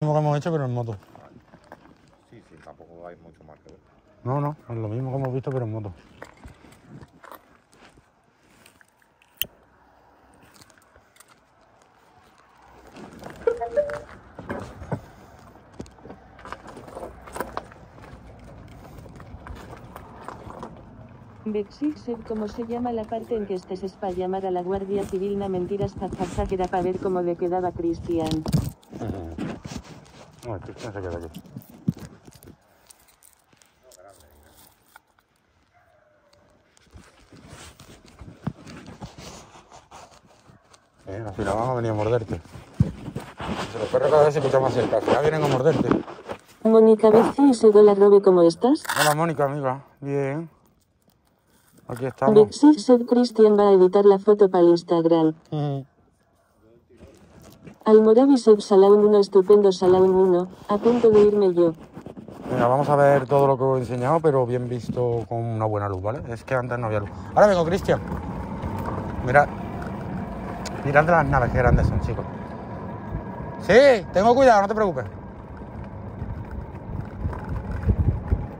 mismo que hemos hecho, pero en moto. Sí, sí, tampoco hay mucho más que ver. No, no, es lo mismo que hemos visto, pero en moto. Bexig cómo se llama la parte en que estés es para llamar a la Guardia Civil na mentiras jajaja que era para ver cómo le quedaba Cristian. No, Cristian se queda aquí. Eh, así la vamos a venir a morderte. Se los perros cada vez se pican más cerca. Al final vienen a morderte. Mónica Bexig se la robe ¿cómo estás? Hola Mónica, amiga. Bien. Aquí estamos. Bexig Cristian va a editar la foto para el Instagram. Ujú. Almoravi Seb Salaun 1 estupendo Salaun 1, a punto de irme yo. Venga, vamos a ver todo lo que os he enseñado, pero bien visto con una buena luz, ¿vale? Es que antes no había luz. Ahora vengo, Cristian. Mirad. Mirad las naves, qué grandes son, chicos. Sí, tengo cuidado, no te preocupes.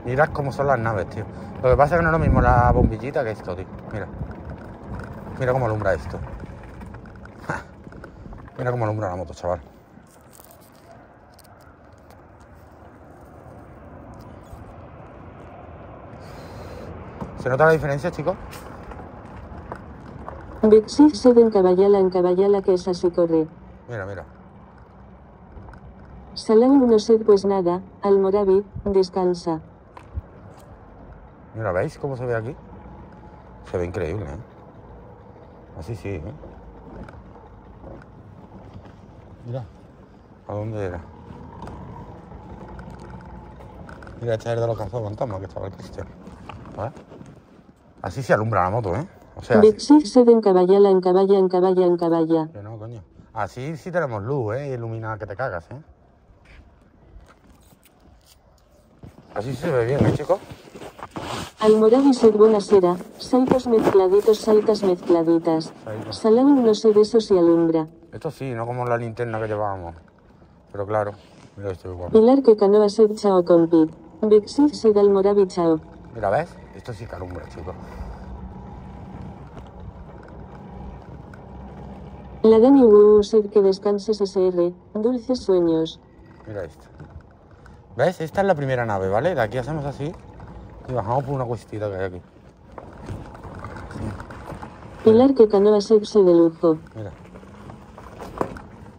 Mirad cómo son las naves, tío. Lo que pasa es que no es lo mismo la bombillita que esto, tío. Mira. Mira cómo alumbra esto. Mira cómo alumbra la moto, chaval. ¿Se nota la diferencia, chicos? Bexig Seb en Caballala en Caballala que es así corre. Mira, mira. Salaun 1 Seb pues nada, Almoravi, descansa. Mira, ¿veis cómo se ve aquí? Se ve increíble, ¿eh? Así sí, ¿eh? Mira. ¿A dónde era? Mira, este es de los cazados fantasmas que estaba el Cristian. ¿Vale? Así se alumbra la moto, ¿eh? O sea, así- Bexig Seb en Caballala en Caballa en Caballa en Caballa. que no, coño. Así sí tenemos luz, ¿eh? Iluminada que te cagas, ¿eh? Así se ve bien, ¿eh, chicos? Almoravi Seb buenasera, saltos mezcladitos saltas mezcladitas. Salaun no se besos y alumbra. Esto sí, no como la linterna que llevábamos. Pero claro, mira esto guapo. Pilar que canoa Seb chao compit. Bexig Seb Almoravi chao. Mira, ¿ves? Esto sí que alumbra, chicos. La Dani Seb que descanses SR, dulces sueños. Mira esto. ¿Ves? Esta es la primera nave, ¿vale? De aquí hacemos así y bajamos por una cuestita que hay aquí. Pilar que canoa Seb se de lujo. Mira,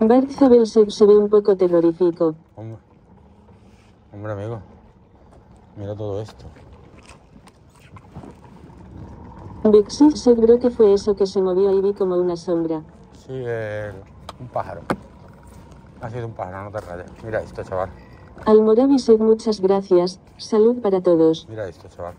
Barzabel Seb se ve un poco terrorífico. hombre. Hombre, amigo. Mira todo esto. Bexig Seb bro que fue eso que se movió ahí vi como una sombra. Sí, eh, un pájaro. Ha sido un pájaro, no te rayes. Mira esto, chaval. Almoravi Seb muchas gracias, salud para todos. Mira esto, chaval.